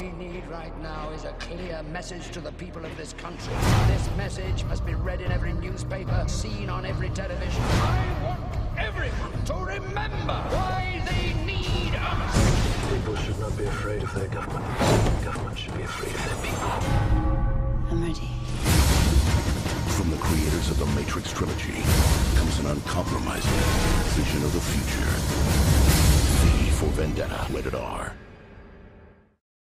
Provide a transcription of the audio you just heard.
We need right now is a clear message to the people of this country. This message must be read in every newspaper, seen on every television. I want everyone to remember why they need us. People should not be afraid of their government. Government should be afraid of their people. I'm ready. From the creators of the Matrix trilogy comes an uncompromising vision of the future. V for Vendetta, rated R.